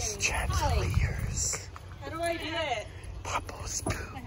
those chandeliers. How do I do it? Popo's poop.